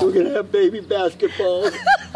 We're gonna have baby basketballs.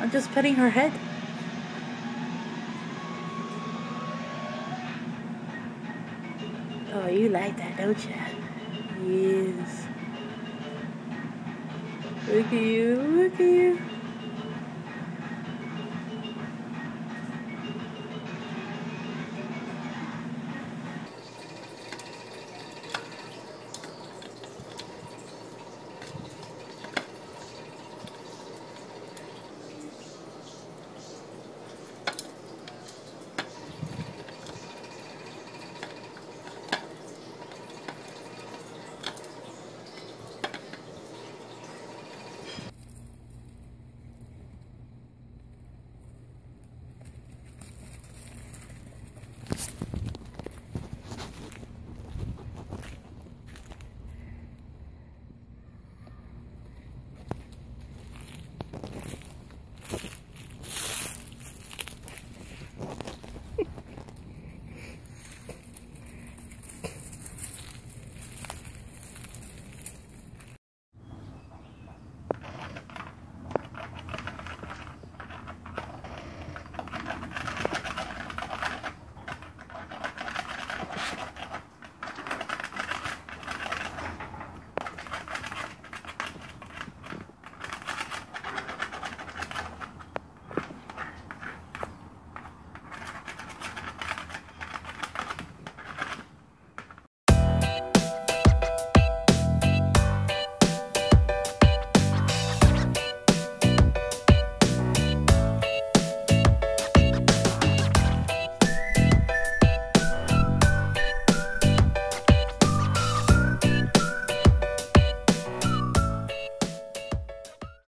I'm just petting her head. Oh, you like that, don't you? Yes. Look at you, look at you.